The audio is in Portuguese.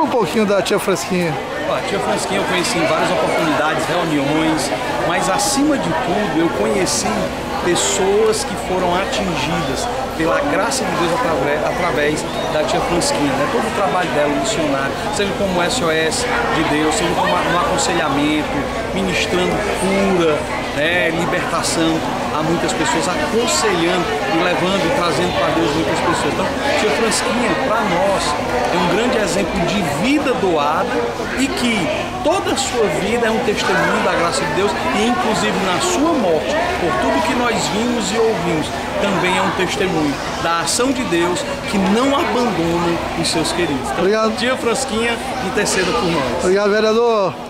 Fala um pouquinho da tia Frasquinha. A tia Frasquinha eu conheci em várias oportunidades, reuniões, mas acima de tudo eu conheci pessoas que foram atingidas pela graça de Deus através, através da tia Fransquinha, né? todo o trabalho dela, missionário, seja como SOS de Deus, seja como aconselhamento, ministrando cura, né? libertação a muitas pessoas, aconselhando e levando e trazendo para Deus muitas pessoas. Então, tia Fransquinha, para nós, é um grande exemplo de vida doada e que toda a sua vida é um testemunho da graça de Deus e inclusive na sua morte, por tudo que nós vimos e ouvimos, também é um testemunho da ação de Deus que não abandona os seus queridos. Então, Obrigado. Tia Frasquinha, interceda por nós. Obrigado, vereador.